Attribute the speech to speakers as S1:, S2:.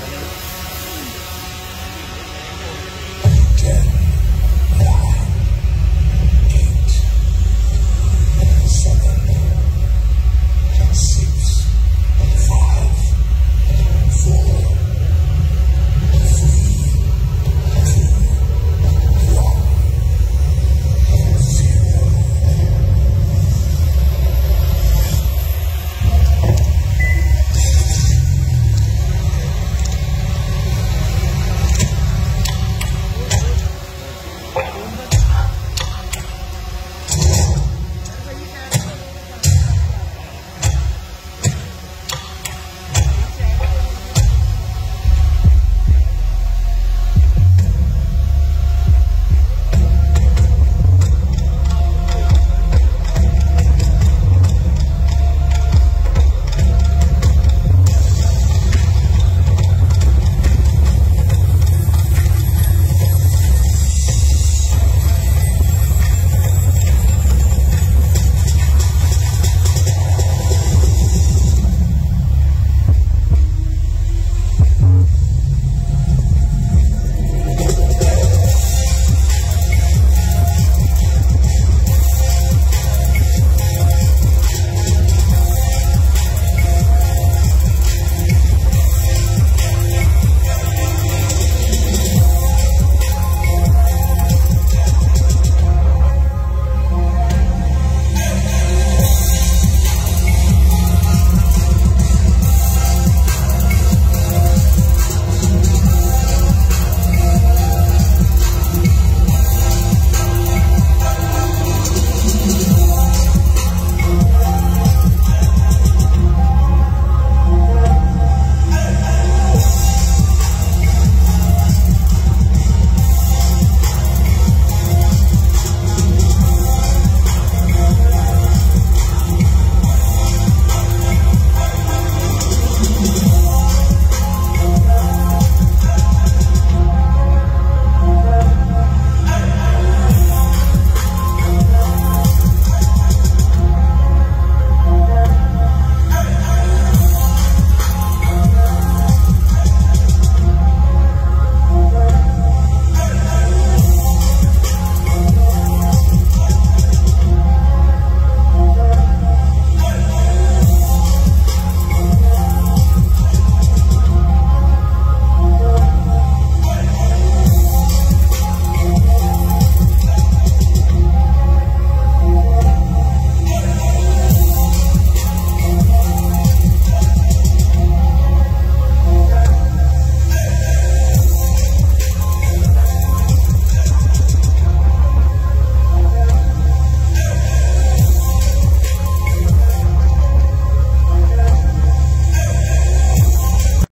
S1: ไปนะ